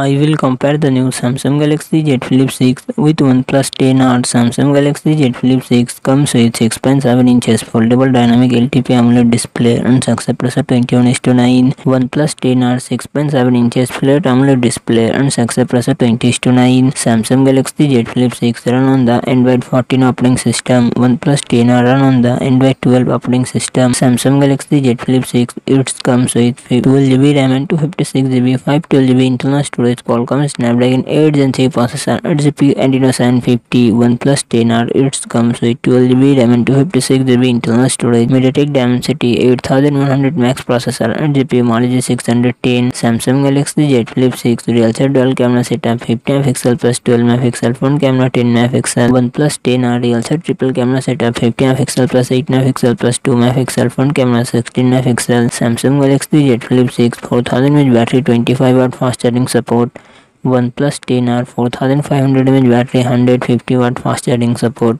I will compare the new Samsung Galaxy Z Flip 6 with OnePlus 10R. Samsung Galaxy Z Flip 6 comes with 6.7 inches foldable dynamic LTP AMOLED display and success pressure 21:9. OnePlus 10R 6.7 inches flat AMOLED display and success pressure 20:9. Samsung Galaxy Z Flip 6 run on the Android 14 operating system. OnePlus 10R run on the Android 12 operating system. Samsung Galaxy Z Flip 6 it comes with 12GB RAM and 256GB 512GB internal storage storage Qualcomm Snapdragon 8 Gen 3 processor 8 GPU Adreno 750 OnePlus 10R it comes with 12GB RAM and 256GB internal storage MediaTek Dimensity 8100 Max processor 8 GPU Mali G610 Samsung Galaxy Z Flip 6 real set dual camera setup 50 MP plus 12 MP phone camera 10 MP OnePlus 10R real set triple camera setup 50 MP plus 8 MP plus 2 MP front camera 16 MP Samsung Galaxy Z Flip 6 4000 mAh battery 25 watt fast charging support support. OnePlus 10R 4500 mAh battery 150 watt fast charging support